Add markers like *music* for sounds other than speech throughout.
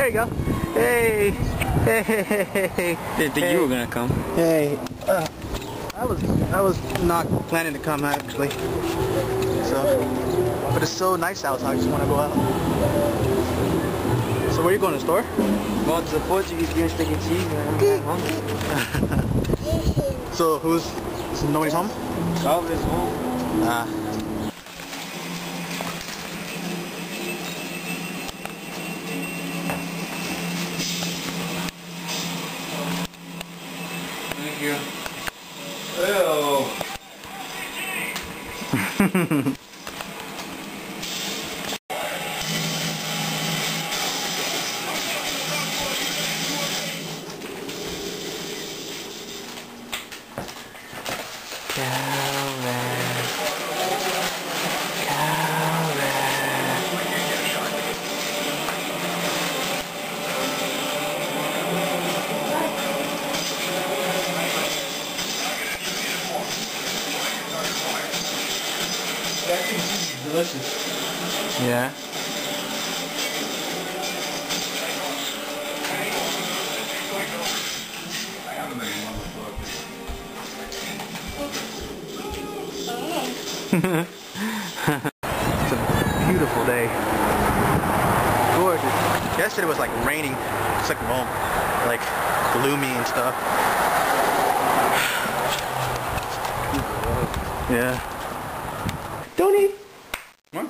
There you go. Hey. Hey, hey, hey, hey, hey. Didn't think you were gonna come. Hey. Uh, I was I was not planning to come actually. So, but it's so nice out, so I just want to go out. So where are you going to the store? Going to the Portuguese, getting steak and cheese, man. I'm hungry. *laughs* So who's so nobody's home? Calvin's home. Ah. Thank you. Calvin. *laughs* Calvin. Delicious. Yeah. *laughs* it's a beautiful day. Gorgeous. Yesterday was like raining. It's like well, like gloomy and stuff. *sighs* Yeah.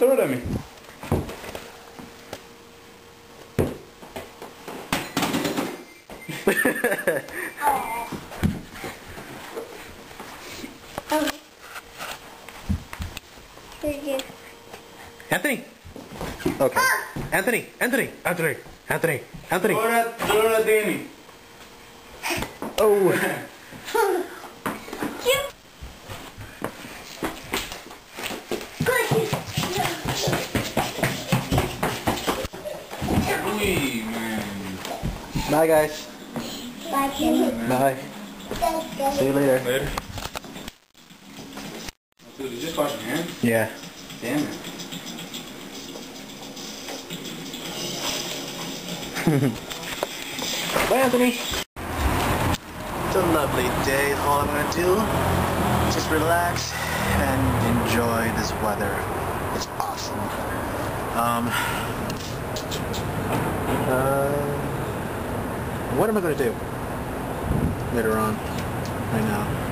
Don't eat. Come on, throw it at me. Anthony. Okay. Anthony. Anthony. Anthony. Anthony. Anthony. Throw it, throw it at Danny. Oh. *laughs* Hey, man. Bye, guys. Bye. Bye. See you later. Later. Dude, you just wash your hands? Yeah. Damn it. *laughs* Bye, Anthony. It's a lovely day. All I'm gonna do, just relax and enjoy this weather. It's awesome. Um. Uh, what am I gonna do later on? Right now.